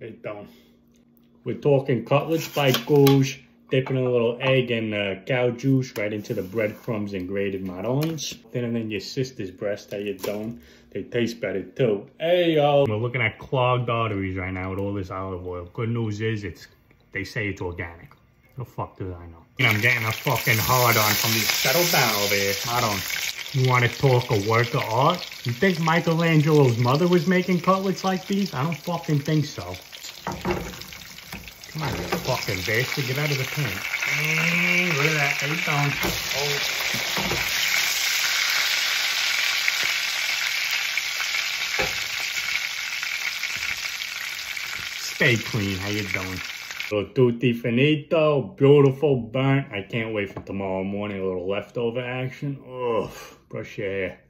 They don't. We're talking cutlets by Cug, dipping a little egg and uh, cow juice right into the breadcrumbs and grated marrons. Thinner than your sister's breast, that you don't. They taste better too. Hey yo! We're looking at clogged arteries right now with all this olive oil. Good news is it's they say it's organic. The fuck do I know? And I'm getting a fucking hard on from these. Settle down over here. I don't. You want to talk a work of art? You think Michelangelo's mother was making cutlets like these? I don't fucking think so. Come on, you fucking bastard. Get out of the pan. Look at that. How you? Oh. Stay clean. How you doing? So tutti finito, beautiful, burnt. I can't wait for tomorrow morning, a little leftover action. Ugh, brush your hair.